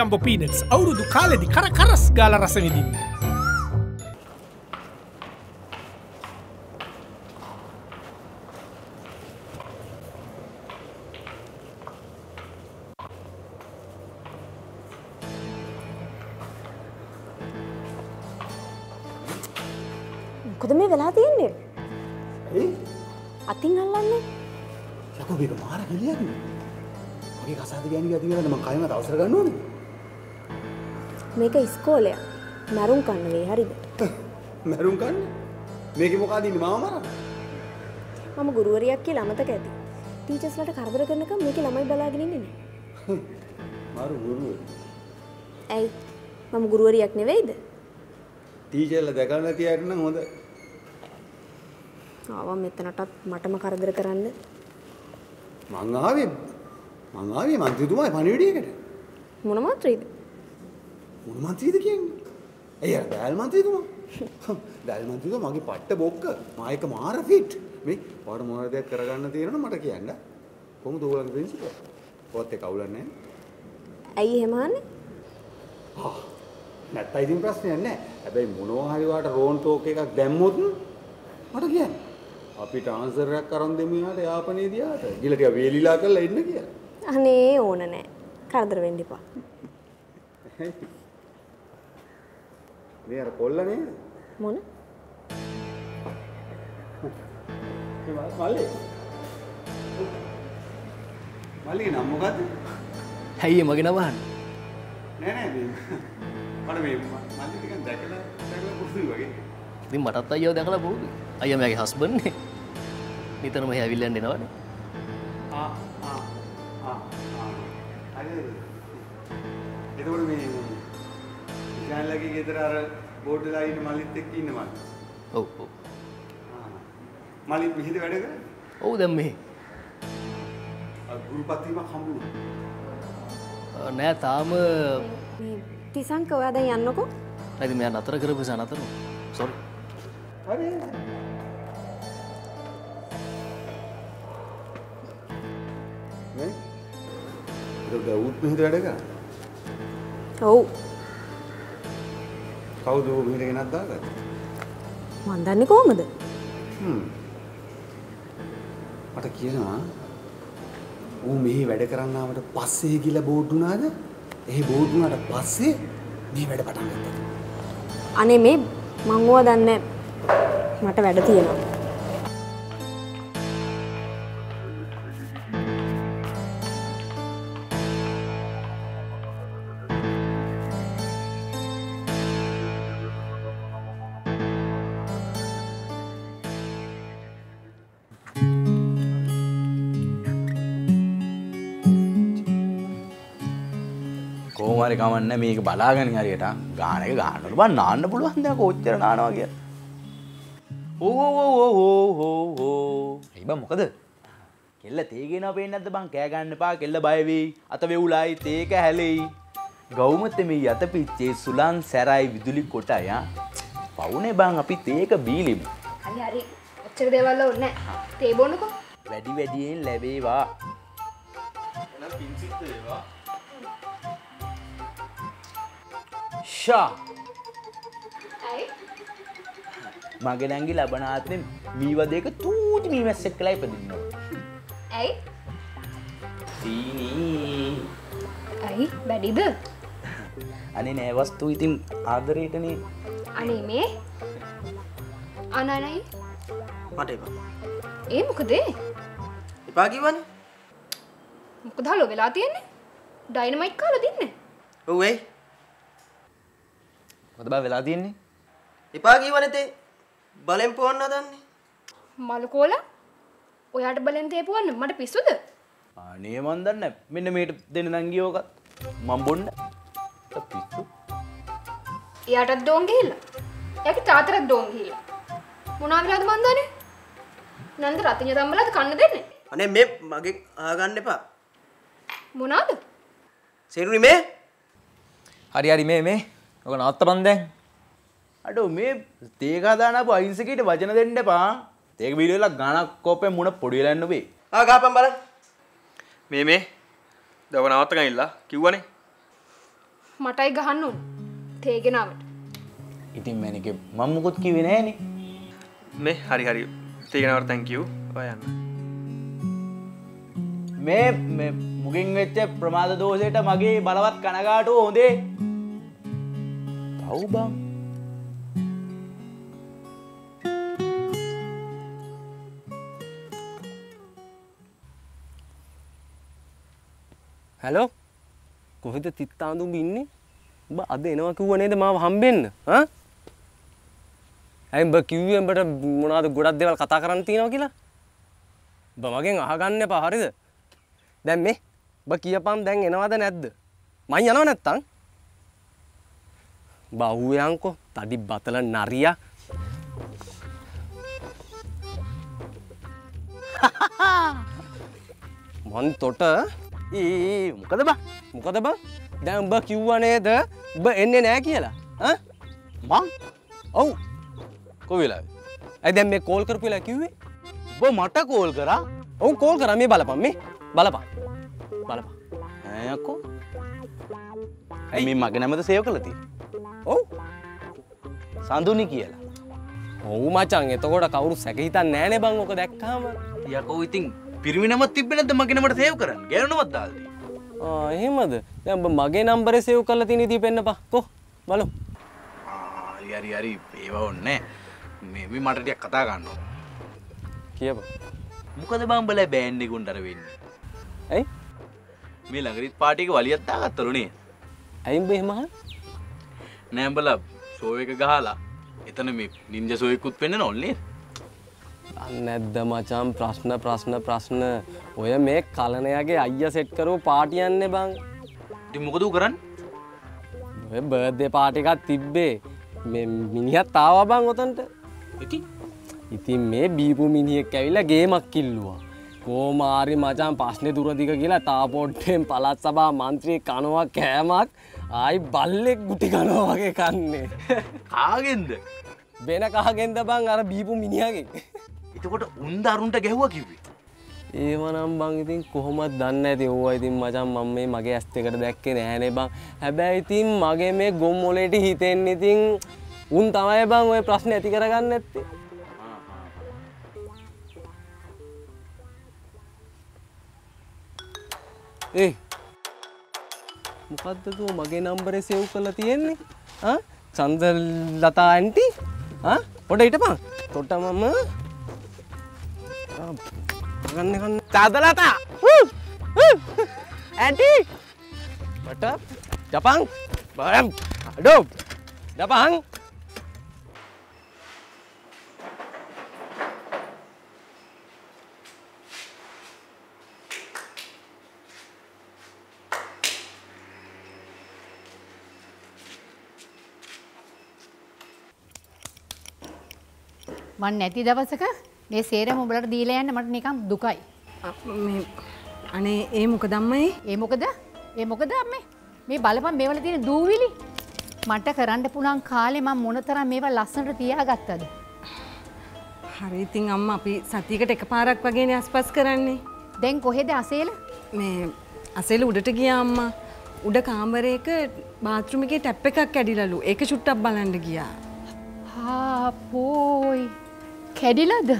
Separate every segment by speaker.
Speaker 1: ජම්බ පීනටස් අවුරුදු කාලෙදි කර කරස් ගාල රසවිදින්න.
Speaker 2: මොකද මේ වෙලා තියෙන්නේ අතින් අල්ලන්නේ
Speaker 3: යකෝ මේක මාර ගෙලියක් නේ. මගේ කසාද ගෑණි ගැති වෙනද මම කයමත් අවසර ගන්න ඕනේ.
Speaker 2: මේක ඉස්කෝලයක් මැරුම් කන්න වේ හරිද
Speaker 3: මැරුම් කන්න. මේකේ මොකද ඉන්නේ මාව මරන්න?
Speaker 2: මම ගුරුවරියක් කියලා අමතක ඇති ටීචර්ස්ලට කරදර කරනක මේක ළමයි බලාගෙන ඉන්නේ නේ.
Speaker 3: මාරු ගුරුවරු.
Speaker 2: ඇයි මම ගුරුවරියක් නෙවෙයිද
Speaker 3: නැති අයට නම් හොඳයි.
Speaker 2: ආවා මෙතනටත් මටම කරදර කරන්න
Speaker 3: මං ආවේ මං ආවේ මන්ත්‍රීතුමාගේ
Speaker 2: මොන
Speaker 3: මොන මන්ත්‍රීද කියන්නේ? ඇයි අර බෑල් මන්ත්‍රීතුමා? බෑල් මන්ත්‍රීතුමා මගේ පට්ට බොක්ක. මායක මාර ෆිට්. මේ ඔයාලට මොනවද දෙයක් කරගන්න තියෙනවද මට කියන්න. කොහොමද ඔයගොල්ලන්ගේ ප්‍රින්සිපල්? පොත් එක අවුලක් නැහැ.
Speaker 2: ඇයි එහෙමන්නේ
Speaker 3: නැත්නම් ඉතින් ප්‍රශ්නයක් නැහැ. හැබැයි මොනවා හරි වාට රෝන් ටෝක් එකක් දැම්මොත් මට කියන්න. අපි ට්‍රාන්ස්ෆර් එකක් අරන් දෙමු යාට යාපනයේ දිහාට. ගිහලා ටික වේලිලා කරලා එන්න කියලා.
Speaker 2: අනේ ඕන නෑ කරදර වෙන්න එපා
Speaker 3: මේ අර කොල්ල නේද?
Speaker 2: මොන
Speaker 3: මල්ලි. මල්ලි නම මොකද්ද?
Speaker 4: හැයි මගෙන වහන්
Speaker 3: නෑ නෑ මේ මට මේ මල්ලි ටිකක් දැකලා දැකලා පුරුදුයි වගේ.
Speaker 4: ඉතින් මටත් අයියෝ දැකලා බෝද අය මගේ හස්බන්නේ නිතරම හැවිල්ලන්න එනවනේ
Speaker 3: ආ ආ ආ ආ. හරිද? එතකොට මේ විශාලගේ ගෙදර අර බෝඩ් වෙලා ඉන්න මල්ලිත් එක්ක ඉන්නවා.
Speaker 4: ඔව් ඔව්
Speaker 3: මල්ලි විහිද වැඩ කරන්නේ?
Speaker 4: ඔව් දැන් මෙහි
Speaker 3: අ, ගුරුපත් වීමක් හම්බුණා.
Speaker 4: නෑ තාම
Speaker 2: මේ තිසංක ඔයා දැන් යන්නකෝ
Speaker 4: ඇති මෙයා නතර කරපු නිසා නතර සොරි
Speaker 3: හරි. නේ? ඒක උත් මෙහෙද වැඩ කරන්නේ?
Speaker 2: ඔව්
Speaker 3: කවුද මෙහෙට ගෙනත් දාගත්තේ?
Speaker 2: මන් දන්නේ කොහමද
Speaker 3: හ්ම්. මට කියනවා ඌ මෙහි වැඩ කරන්න ආවට පස්සේ ගිල බෝඩ් වුණාද? එහි බෝඩ් වුණාට පස්සේ මේ වැඩ පටන් ගත්තා.
Speaker 2: අනේ මේ මං ඕවා දන්නේ මට වැඩ තියෙනවා
Speaker 5: කෝමරි කමන්න මේක බලාගෙන හරියට ගාන එක ගානට බන් නාන්න පුළුවන් දෙයක් ඔච්චර නානවා කිය. ඕ ඉබ මොකද? කෙල්ල තේගෙන පේෙන් ඇද බං කෑගන්න පා කෙල්ල බයවී අත වෙවුලායි තේක හැලෙයි. ගෞමත මේ යත පිච්චේ සුලන් සැරයි විදුලි කොටය. පවුනේ බං අපි තේක බීලිමු.
Speaker 6: හරි හරි. ඔච්චර දේවල් ඕනේ නැහැ. තේ බොන්නකෝ.
Speaker 5: වැඩි වැඩියෙන් ලැබේවා ෂා
Speaker 6: ඇයි?
Speaker 5: මගේ නැංගි ලබනාත්ම මීවදයක තූති මී මැස්සෙක් කලා ඉපදින්නවා
Speaker 6: ඇයි?
Speaker 5: සීනී.
Speaker 6: ඇයි? බැඩිද?
Speaker 5: අනේ නෑවස්තු ඉතින් ආදරයටනේ
Speaker 6: අනේ මේ? අනනයි.
Speaker 7: මට එපා.
Speaker 6: ඒ මොකදේ?
Speaker 7: එපා කිවන
Speaker 6: මොකද හලෝ වෙලා තියෙන්නේ? ඩයිනමයිට් කාල දින්න.
Speaker 7: ඔවයි
Speaker 5: හොද බා වෙලා තියෙන්නේ.
Speaker 7: එපා කීවනතේ බලෙන් පොවන්න දන්නේ
Speaker 6: මලකෝල ඔයාට බලෙන් තේපුවන්න මට පිස්සුද?
Speaker 5: අනේ මන්දන්න මෙන්න මේට දෙන්න නංගියෝකත් මම් බොන්න. පිස්සු.
Speaker 6: එයාටත් දෝන් ගිහිල්ල. ඇක තාතරත් දෝන් ගිහිල්ල. මොනාවිලාද මන්දනේ නන්ද රතිඥ තම්බලද කන්න දෙන්නේ?
Speaker 7: අනේ මේ මගේ ආගන්න එපා.
Speaker 6: මොනාද?
Speaker 7: සෙරුනි මේ.
Speaker 8: හරි හරි මේ මේ ඔක නවත්ත බන්දැන්
Speaker 5: අඩෝ මේ තේකාදානපු අයින්සකට වචන දෙන්න පා ඒක විඩියලක් ගණක් කෝපය මුණ පොඩිලන්න වේ
Speaker 7: ආගාපම් බලන්න.
Speaker 8: මේ මේ. දව නවත්තක ඉල්ලා. කිව්වනේ?
Speaker 6: මටයි ගහන්න උන් තේගෙනාවට.
Speaker 5: ඉතින් මැනක මම්මකුත් කිවෙ නෑනේ
Speaker 8: මේ හරි හරි. තේගෙනවර තැංකිව් ඔයන්න
Speaker 5: මේ මේ මුගින් වෙච්ච ප්‍රමාද දෝෂයට මගේ බලවත් කනගාටුව හොඳේ පව් බං
Speaker 9: හැලෝ කොහෙද තිත්තාඳුම් ඉන්නේ? උඹ අද එනවා කිව්ව නේද මාව හම්බෙන්න? ඈ? ඇයි උඹ කිව්වේ උඹට මොනවද ගොඩක් දේවල් කතා කරන්න තියෙනවා කියලා? උඹ මගෙන් අහගන්න එපා හරිද? දැන් මේ උඹ කියපන් දැන් එනවද නැද්ද? මං යනව නැත්තම්? බහුවයන්කෝ තඩි බතල නරියා. මන් තොට?
Speaker 5: ඒ මොකද බා?
Speaker 9: මොකද බං? දැන් උඹ කිව්වා නේද? උඹ එන්නේ නෑ කියලා. ඈ?
Speaker 5: මං?
Speaker 9: ඔව්.
Speaker 5: කොවෙලා
Speaker 9: ඇයි දැන් මේ කෝල් කරපු වෙලාව කිව්වේ?
Speaker 5: ඔබ මට කෝල් කරා?
Speaker 9: ඔව් කෝල් කරා. මේ බලපන් මේ. බලපන්. බලපන්.
Speaker 5: ඇයකෝ ඇයි මේ මගේ නැමද සේව කළති
Speaker 9: ඔව්.
Speaker 5: සඳුනි කියලා.
Speaker 9: ඔව් මචං එතකොට කවුරු සැක හිතන්නේ නෑනේ බං ඔක දැක්කාම?
Speaker 5: යකෝ ඉතින් පිරිමි නමත් තිබ්බේ නැද්ද මගේ නමට සේව් කරන්න? ගෑනුනමත් දාල්දී
Speaker 9: ආ එහෙමද? දැන් මගේ නම්බරේ සේව් කරලා තියෙන ඉතින් පෙන්නපන් කො බලමු.
Speaker 5: හරි හරි හරි. ඒවා ඔන්නේ මේ මේ මට ටිකක් කතා ගන්න ඕන.
Speaker 9: කියපන්.
Speaker 5: මොකද බං බල බෑන්ඩ් එක උන්ටර වෙන්නේ?
Speaker 9: ඇයි?
Speaker 5: මේ ළඟදිත් පාටි එක වලියත් දාගත්තලුනේ
Speaker 9: ඇයි උඹ එහෙම අහන්නේ?
Speaker 5: නෑ උඹලා ෂෝ එක ගහලා එතන මේ නින්ජා එකකුත් වෙන්න ඕනේ
Speaker 9: නැද්ද මචං. ප්‍රශ්න ප්‍රශ්න ප්‍රශ්න. ඔය මේ කලනයාගේ අයියා සෙට් කරපු පාටියන්නේ බං.
Speaker 5: ඉතින් මොකද ඌ කරන්නේ?
Speaker 9: ඔය බර්ත්ඩේ පාටි එකක් තිබ්බේ. මේ මිනිහත් ආවා බං ඔතනට.
Speaker 5: ඉතින්?
Speaker 9: ඉතින් මේ බීපු මිනිහෙක් ඇවිල්ලා ගේමක් කිල්ලුවා කෝමාරි මචං ප්‍රශ්නේ දුරදිග කියලා තාපොට්ටෙන් පළත් සභා මන්ත්‍රී කනවා කෑමක්. ආයි බල්ලෙක් ගුටි කනවා වගේ කන්නේ.
Speaker 5: කාගෙන්ද?
Speaker 9: වෙන කහගෙන්ද බං අර බීපු මිනිහගෙන්?
Speaker 5: එතකොට උන්ද අරුන්ට ගැහුවා කිව්වේ?
Speaker 9: ඒවනම් බං ඉතින් කොහොමත් දන්න ඇති ඕවා ඉතින් මචන් මම මේ මගේ ඇස් දෙකට දැක්කේ නෑනේ බං. හැබැයි ඉතින් මගේ මේ ගොම්මොලේට හිතෙන් ඉතින් උන් තමයි බං ඔය ප්‍රශ්න ඇති කරගන්න ඇත්තේ ඒ. මොකක්ද තුව මගේ නම්බරේ සෙව් කරලා තියෙන්නේ? ආ? චන්ද ලතා ඇන්ටි ආ? පොඩ හිටපන්. තොට මම ගන්න ගන්න. චාදලතා ඇන්ටි පට ජපන්. බරම් අඩෝ. ජපන්
Speaker 10: මන් නැති දවසක මේ සේරම උඹලට දීලා යන්න මට නිකන් දුකයි.
Speaker 11: මේ අනේ ඒ මොකද අම්මයි?
Speaker 10: ඒ මොකද? ඒ මොකද අම්මේ? මේ බලපන් මේවල තියෙන දූවිලි. මට කරන්න පුළුවන් කාලේ මම මොනතරම් මේවා ලස්සනට තියාගත්තද?
Speaker 11: හරි ඉතින් අම්මා අපි සතියකට එකපාරක් වගේනේ අස්පස් කරන්නේ.
Speaker 10: දැන් කොහෙද අසේල?
Speaker 11: මේ අසේල උඩට ගියා අම්මා. උඩ කාමරයක බාත්රූම් එකේ ටැප් එකක් කැඩිලලු. ඒක චුට්ටක් බලන්න ගියා.
Speaker 10: හා පෝයි. කැඩිලාද?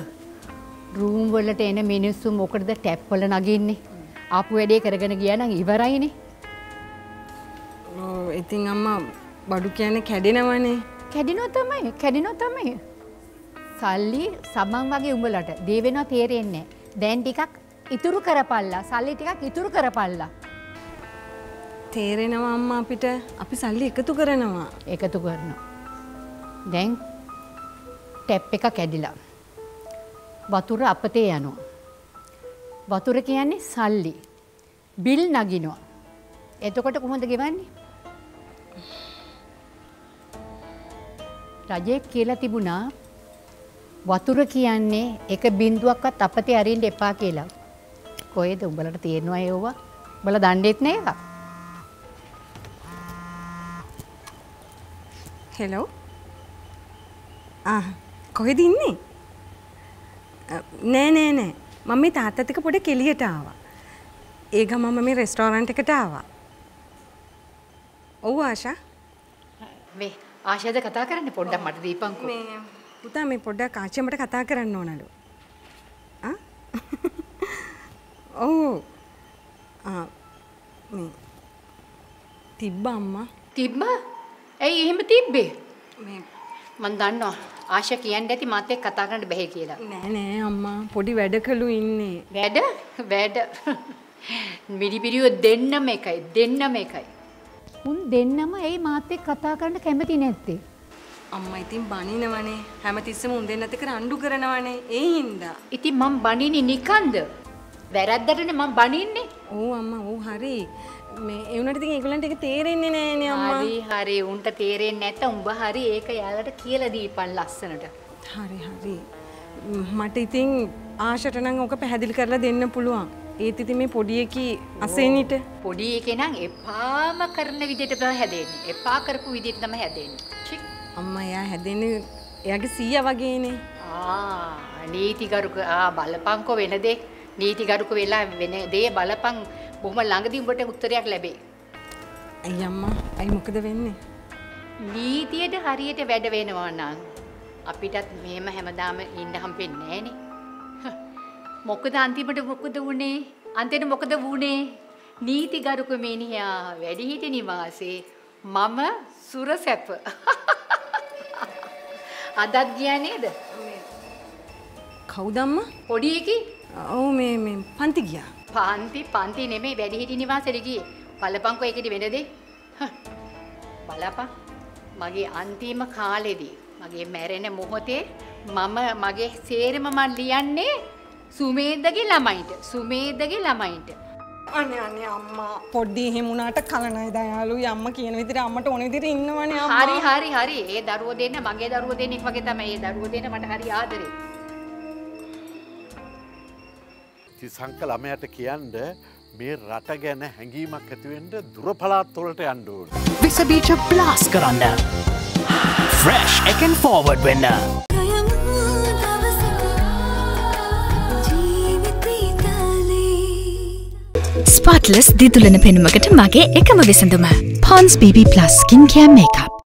Speaker 10: රූම් වලට එන මිනිස්සු මොකටද ටැප් වල නගින්නේ? ආපු වැඩේ කරගෙන ගියා නම් ඉවරයිනේ.
Speaker 11: ඉතින් අම්මා බඩු කියන්නේ කැඩෙනවනේ.
Speaker 10: කැඩිනෝ තමයි කැඩිනෝ තමයි. සල්ලි සමන් වගේ උඹලට දේවෙනවා තේරෙන්නේ. දැන් ටිකක් ඉතුරු කරපල්ලා සල්ලි ටිකක් ඉතුරු කරපල්ලා.
Speaker 11: තේරෙනවා අම්මා අපිට අපි සල්ලි එකතු කරනවා.
Speaker 10: එකතු කරනවා. දැන් ටැප් එක කැඩිලා. වතුර අපතේ යනවා. වතුර කියන්නේ සල්ලි. බිල් නගිනවා. එතකොට කොහොමද ගෙවන්නේ? රජය කියලා තිබුණා වතුර කියන්නේ එක බින්දුවක්වත් අපතේ අරින්න එපා කියලා. කොහෙද උඹලට තේරෙනවා ඒවා? උඹලා දන්නේත් නෑ ඒවා.
Speaker 11: හෙලෝ කොහෙද ඉන්නේ නෑ නෑ නෑ මම මේ තාත්තතික පොඩ කෙලියට ආවා ඒ ගමම මේ රෙස්ටෝරන්ට් එකට ආවා ඔව් ආශා
Speaker 10: මේ ආශාද කතා කරන්න පොඩ්ඩක් මට දීපන්කෝ.
Speaker 11: මේ පුතා මේ පොඩ්ඩක් ආච්චිමට කතා කරන්න ඕනලු ආ? ඔව් ආ මේ තිබ්බ අම්මා
Speaker 10: තිබ්බ? ඇයි එහෙම තිබ්බේ?
Speaker 11: මේ
Speaker 10: මන් දන්නවා ආශා කියන්න ඇති මාත් එක්ක කතා කරන්න බැහැ කියලා.
Speaker 11: නෑ නෑ අම්මා පොඩි වැඩකලු ඉන්නේ
Speaker 10: වැඩ වැඩ මිරිපිරියෝ දෙන්නම එකයි දෙන්නම එකයි. උන් දෙන්නම ඇයි මාත් එක්ක කතා කරන්න කැමති නැත්තේ?
Speaker 11: අම්මා ඉතින් බනිනවනේ හැමතිස්සෙම උන් දෙන්නත් එක්ක රණ්ඩු කරනවනේ ඒ හින්දා
Speaker 10: ඉතින් මං බනින්නේ නිකන්ද? වැරද්දටනේ මං බනින්නේ.
Speaker 11: ඔව් අම්මා ඔව් හරි මේ ඒ වුණාට ඉතින් ඒගොල්ලන්ට ඒක තේරෙන්නේ නෑනේ අම්මා
Speaker 10: හරි හරි උන්ට තේරෙන්නේ නැත්නම් උඹ හරි ඒක යාලට කියලා දීපන් ලස්සනට.
Speaker 11: හරි හරි මට ඉතින් ආශට නම් ඕක පැහැදිලි කරලා දෙන්න පුළුවන් ඒත් ඉතින් මේ පොඩි එකී අසෙනිට
Speaker 10: පොඩි එකේ නම් එපාම කරන විදිහට තමයි හැදෙන්නේ. එපා කරපු විදිහට තමයි හැදෙන්නේ. චික්.
Speaker 11: අම්මා එයා හැදෙන්නේ එයාගේ සීයා වගේනේ
Speaker 10: ආ නීතිගරුක ආ බලපංකෝ වෙන දේ නීතිගරුක වෙලා වෙන දේ බලපං බොහොම ළඟදී උඹට උත්තරයක් ලැබේ.
Speaker 11: ඇයි අම්මා ඇයි මොකද වෙන්නේ
Speaker 10: නීතියට හරියට වැඩ වෙනවා නම් අපිටත් මෙහෙම හැමදාම ඉන්න හම්බෙන්නේ නෑනේ. මොකද අන්තිමට මොකද වුනේ? අන්තිමට මොකද වුනේ? නීතිගරුක මිනිහා වැඩිහිටි නිවාසේ මම සුරසැප. අදත් ගියා නේද?
Speaker 11: කවුද අම්මා
Speaker 10: පොඩි එකී
Speaker 11: ඔව් මේ මේ පන්ති ගියා
Speaker 10: පන්ති පන්ති නෙමෙයි වැඩිහිටි නිවාසෙට ගියේ. බලපංකෝ ඒකෙදි වෙන දේ. බලපන්. මගේ අන්තිම කාලෙදී මගේ මැරෙන මොහොතේ මම මගේ සේරම මන් ලියන්නේ සුමේදගේ ළමයිට. සුමේදගේ ළමයිට.
Speaker 11: අනේ අනේ අම්මා පොඩ්ඩි එහෙම වුණාට කලනයි දයාලුයි අම්මා කියන විදිහට අම්මට ඕන විදිහට ඉන්නවනේ අම්මා
Speaker 10: හරි හරි හරි. ඒ දරුවෝ දෙන්න මගේ දරුවෝ දෙන්නෙක් වගේ තමයි. ඒ දරුවෝ දෙන්න මට හරි ආදරේ.
Speaker 12: තිසංක ළමයට කියන්ඩ මේ රට ගැන හැඟීමක් ඇතිවෙන්ට දුරපලාත්වොලට අන්ඩුවන්.
Speaker 13: විසබීච ප්ලාස් කරන්න. ෆ්‍රෙෂ් එකන් ෆෝවර්ඩ් වෙන්න. ස්පොට්ලස් දිදුලන පෙනුමකට මගේ එකම විසඳුම. Pond's BB+ skin care makeup.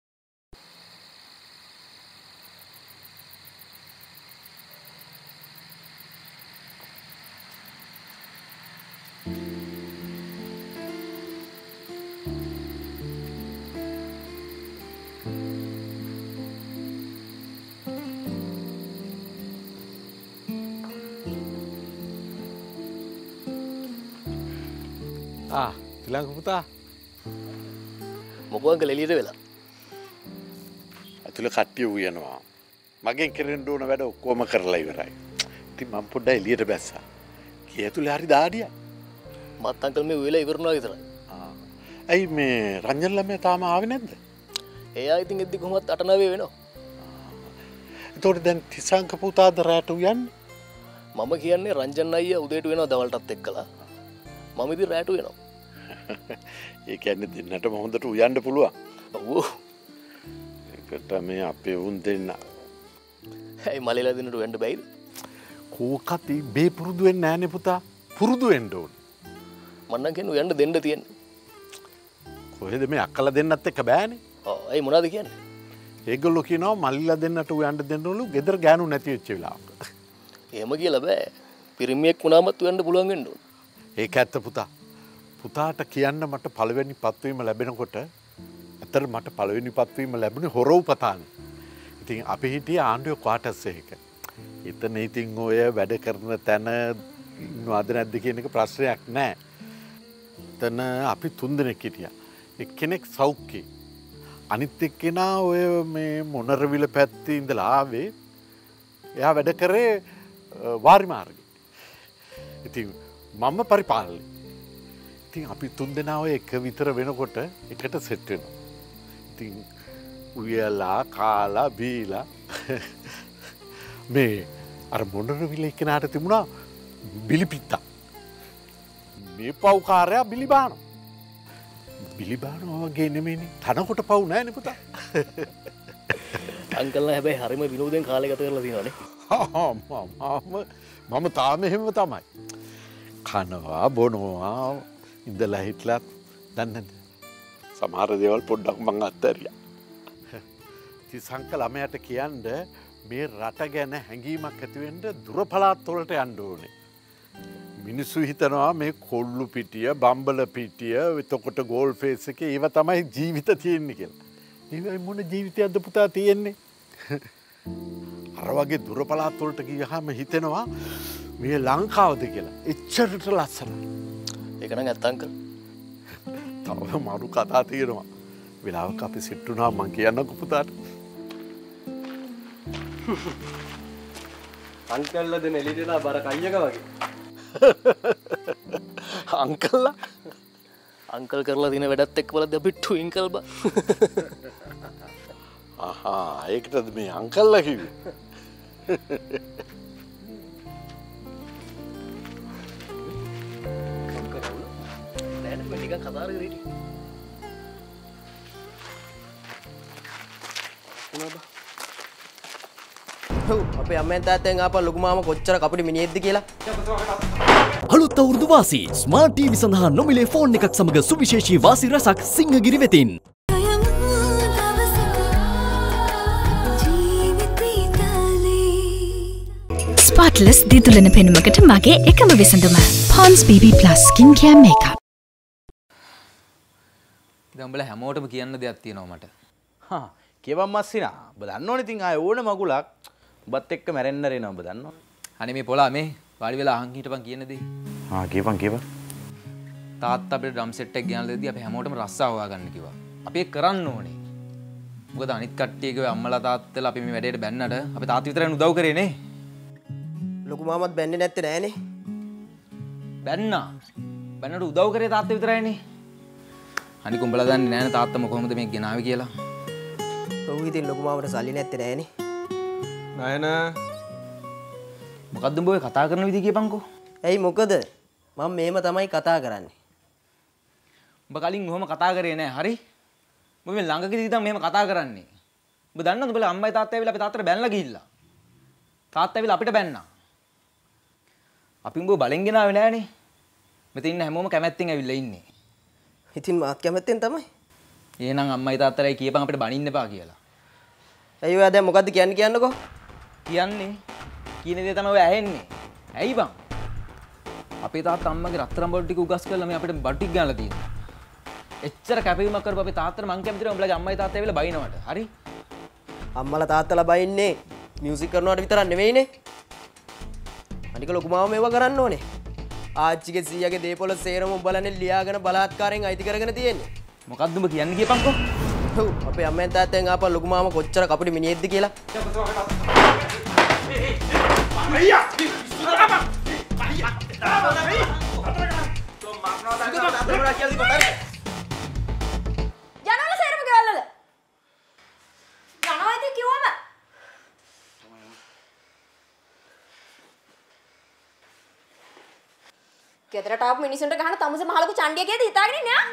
Speaker 12: Thilanka පුතා?
Speaker 4: මොකුවන්ක ලෙලියට වෙලා?
Speaker 12: ඇතුළ කට්ටිය වූයනවා මගෙන් කෙරෙන්ට ඕන වැඩ ඔක්කෝම කරලා ඉවරයි. ති මං පොඩ්ඩ එලියට බැස්සා. කිය ඇතුළ හරි දාඩිය
Speaker 4: මත්තංකල් මේ වෙලා ඉවරනවා විතර
Speaker 12: ඇයි මේ රංජල්ලම තාම ආව නැද්ද?
Speaker 4: එයා ඉතින් එද්දි කොහොමත් අටනවේ වෙනවා.
Speaker 12: තොට දැන් තිසංක පුතාද රෑට යන්න
Speaker 4: මම කියන්නේ රංජන් අයිය උදේට වෙනවා දවල්ටත් එක් කලා මම ඉදි රෑට වෙනවා
Speaker 12: ඒ ඇන්න දෙන්නට මොහොඳට උයන්ඩ පුළුවන්.
Speaker 4: ඔවෝ.
Speaker 12: එකට මේ අපේ උන් දෙන්න.
Speaker 4: ඇයි මලලා දෙන්නට වැඩ බැයිද?
Speaker 12: කෝකති බේ පුරුදුවෙන් නෑනෙ පුතා. පුරුදුුවෙන්ඩ ඕන්.
Speaker 4: මන්නකෙනු යන්න දෙන්න තියෙන්
Speaker 12: කොහෙද මේ අක්කල දෙන්නත් එක බෑනේ?
Speaker 4: ඇයි මොනාද කියන්න?
Speaker 12: ඒගොල්ලො කියනවා මල්ල දෙන්නට යන්ට දෙන්නලු ගෙදර ගෑනු නැතිවෙච්ච වෙලාක
Speaker 4: ඒම කියල බෑ. පිරිමියෙක් වුණාමත් වන්න පුළුවන්ගෙන්ඩු
Speaker 12: ඒක ඇත්ත පුතා පුතාට කියන්න මට පළවෙනි පත්වීම ලැබෙනකොට ඇත්තර මට පළවෙනි පත්වීම ලැබුණේ හොරව් පතාන. ඉතින් අපි හිටිය ආණ්ඩුව ක්වාටස්සයක. එතන ඉතින් ඔය වැඩ කරන තැන ඉන්නවාද නැද්ද කියන එක ප්‍රශ්නයක් නෑ. තන අපි තුන් දෙනෙක් හිටිය. එක් කෙනෙක් සෞඛ්‍යය. අනිත් එක්කෙනා ඔය මේ මොනරවිල පැත්ති ඉඳලා ආවේ එයා වැඩ කරේ වාරිමාර්ග. ඉතින් මම පරිපාලි. ඉතින් අපි තුන් දෙනාව එක විතර වෙනකොට එකට සෙට්ටෙන. ඉතින් උයලා කාලා බීලා මේ අර මොනර විල එකනාට තිබුණා බිලිපිත්තා. මේ පව්කාරයා බිලිබාන. බිලිබාන වගේ නෙමේනි තනකොට පව් නෑ නිපුතා.
Speaker 4: අංකල්ල හැබැයි හරිම විනෝදෙන් කාලය ගත කරලා තිනනේ
Speaker 12: මම තාම එහෙම තමයි. කනවා බොනවා ඉඳලා හිටලත් දන්නද. සමහර දෙවල් පොඩ්ඩක් මං අත්තරිය. ති සංක ළමයට කියන්ඩ මේ රට ගැන හැඟීමක් ඇතිවෙන්ට දුරපලාත්තොලට අන්ඩෝනේ. මිනිස්සු හිතනවා මේ කොල්ලු පිටිය බම්බල පිටිය වෙතකොට ගෝල් ෆේස් එක ඒව තමයි ජීවිත තියෙන්නේ කියලා. ඒවයි මොන ජීවිතය අද පුතා තියෙන්නේ. අර වගේ දුරපලාත්වොලට ගියහම හිතෙනවා මේ ලංකාවද කියලා එච්චරට ලස්සන
Speaker 4: එකන ඇත්තංක
Speaker 12: තව මරු කතා තියෙනවා. වෙලාවක් අපි සිට්ටුනා මං කියන්න කොපුතාට.
Speaker 9: අංකල්ලද නෙලිටලා බර කයියක වගේ.
Speaker 4: අංකල්ලා? අංකල් කරලා දින වැඩත් එක් වල දැපිට්ටු ඉංකල්බ
Speaker 12: අහා ඒකටද මේ අංකල්ල කිව
Speaker 4: ටික. කතාර රට
Speaker 7: අපේ අම්මෙන් තාත්තෙන් ආපහු ලොකු මාම කොච්චර කපටි මිනිහෙක්ද කියලා.
Speaker 14: අලුත් අවුරුදු වාසි ස්මාර්ට් ටීවී සඳහා නොමිලේ ෆෝන් එකක් සමග සුවිශේෂී වාසි රසක් සිංහගිරි වෙතින්.
Speaker 13: ස්පාට්ලස් දිදුලන පෙනුමකට මගේ එකම විසඳුම Pond's BB+ skin care makeup
Speaker 15: දම්බල හැමෝටම කියන්න දෙයක් තියෙනවා මට. කියවම් මස්සිනා. ඔබ දන්න ඕන ඉතින් ආය ඕන මගුලක්. ඔබත් එක්ක මැරෙන්න රේන ඔබ දන්න අනේ මේ පොලා මේ වාඩි වෙලා අහන් හිටපන් කියන දේ.
Speaker 16: ආ කියපන් කියපන්.
Speaker 15: තාත්තා අපිට ඩ්‍රම් සෙට් එක ගෙනල්ලා දෙද්දි අපි හැමෝටම රස්සා හොයාගන්න කිව්වා. අපි ඒක කරන්න ඕනේ. මොකද අනිත් කට්ටියගේ අම්මලා තාත්තලා අපි මේ වැඩේට බැන්නට. අපි තාත්තා විතරයි උදව් කරේ නේ.
Speaker 7: ලොකු මාමත් බැන්නේ නැත්තේ නෑනේ.
Speaker 15: බැන්නා. බැන්නට උදව් කරේ තාත්තා විතරයිනේ අනික උඹලා දන්නේ නෑනේ තාත්තම කොහොමද මේක ගෙනාවේ කියලා.
Speaker 7: ඔව් ඉතින් ලොකු මාමට සල්ලි නැත්තේ නෑනේ.
Speaker 15: නයන? මොකක්ද උඹ ඔය කතා කරන විදිහ කියපන්කෝ.
Speaker 7: ඇයි මොකද? මම මේම තමයි කතා කරන්නේ.
Speaker 15: උඹ කලින් ඔහොම කතා කරේ නෑ හරි? උඹ මේ ළඟකදී තමයි මෙහෙම කතා කරන්නේ. උඹ දන්නවද උඹලා අම්මයි තාත්තයි ඇවිල්ලා අපි තාත්තට බැනලා ගිහිල්ලා? තාත්තා ඇවිල්ලා අපිට බැන්නා. අපි උඹ බලෙන් ගෙනාවේ නෑනේ. මෙතන ඉන්න හැමෝම කැමැත්තෙන් ඇවිල්ලා ඉන්නේ
Speaker 7: ඉතින් මාත් කැමැත්තෙන් තමයි.
Speaker 15: එහෙනම් අම්මයි තාත්තලයි කියපන් අපිට බනින්න එපා කියලා.
Speaker 7: ඇයි ඔයා දැන් මොකද්ද කියන්නේ කියන්නකෝ?
Speaker 15: කියන්නේ කියන දේ තමයි ඔය ඇහෙන්නේ. ඇයි බං අපේ තාත්තා අම්මගේ රත්තරන් බඩු ටික උගස් කරලා මේ අපිට බඩු ටික ගන්නලා තියෙනවා. එච්චර කැපවීමක් කරපු අපේ තාත්තට මං කැමතිද උඹලගේ අම්මයි තාත්තා ඇවිල්ලා බයිනවට. හරි?
Speaker 7: අම්මලා තාත්තලා බයින්නේ. මියුසික් කරනවට විතරක් නෙවෙයිනේ. අනික ලොකු මාම මේවා කරන්න ඕනේ ආච්චිගේ සීයාගේ දේපොළ සේරම උඹලනේ ලියාගෙන බලාත්කාරයෙන් අයිති කරගෙන තියෙන්නේ.
Speaker 15: මොකක්ද උඹ කියන්නේ කියපන්කෝ.
Speaker 7: ඔව් අපේ අම්මෙන් තාත්තෙන් ආපහු ලොකු මාම කොච්චර කපටි මිනිහෙක්ද කියලා.
Speaker 17: යනවල ගෙදරට ආපු මිනිසුන්ට ගහන තමුස මහලකු චණ්ඩිය කියද හිතාගෙන ඉන්නේ ආ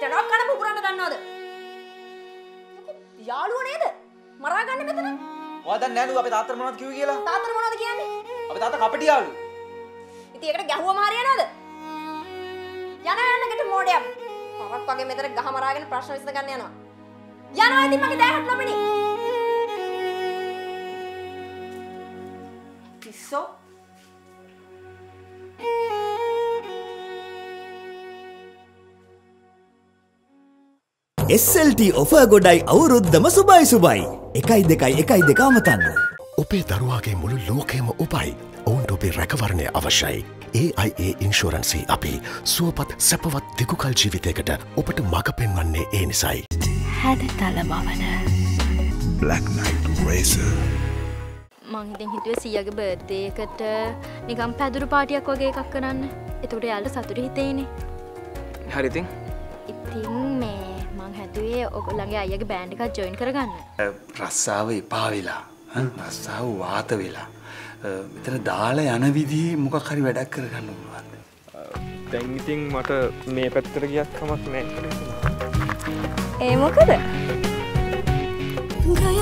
Speaker 17: ජනක් කන පුපුරන්න දන්නවද යාළුවෝ නේද? මරා ගන්න මෙතන?
Speaker 15: ඔයා දැන් නෑ නේද අපේ තාත්තට මොනවද කිව්වේ කියලා?
Speaker 17: තාත්තට මොනවද කියන්නේ?
Speaker 15: අපේ තාත්තා කපටි යාළු.
Speaker 17: ඉතින් ඒකට ගැහුවම හරියනවද? යන යන්නකට මෝඩයක් පවක් වගේ මෙතන ගහ මරාගෙන ප්‍රශ්න විසඳ ගන්න යනවා. යනවා ඉතින් මගේ දෑහට නොපෙනී. පිස්සෝ
Speaker 18: SLT ඔෆ ගොඩයි අවුරුද්ධම සුබයි සුබයි. එකයි දෙකයි එකයි දෙක අමතන්න.
Speaker 19: ඔබේ දරුවාගේ මුළු ලෝකයම ඔබයි. ඔවුන්ට ඔබේ රැකවරණය අවශ්‍යයි. AIA ඉන්ශෝරන්සි අපි සුවපත් සැපවත් දිගුකල් ජීවිතයකට ඔබට මඟ පෙන්වන්නේ ඒ නිසයි.
Speaker 13: හැඩ තලමවන.
Speaker 19: Black Knight Racer.
Speaker 17: මං හිතෙන් හිතුවේ සියගේ බර්ධය එකට නිකම් පැදුරු පාටියක් වගේ එකක් කරන්න එතකට යාල සතුර හිතේනේ
Speaker 8: හරිතින්
Speaker 17: ඉතින් මං හැතුවේ ඔගොල්ලගේ අයගේ බෑන්ඩ එකක් ජොයින් කරගන්න.
Speaker 3: රස්සාාව එපා වෙලා. රස්සාාව වාත වෙලා. මෙතන දාලා යන විදිී මොකක් හරි වැඩක් කරගන්න පුළුවන්ද?
Speaker 8: දැන් ඉතින් මට මේ පැත්තර ගියක් කමක් නෑ.
Speaker 17: ඒ මොකද?
Speaker 20: ගය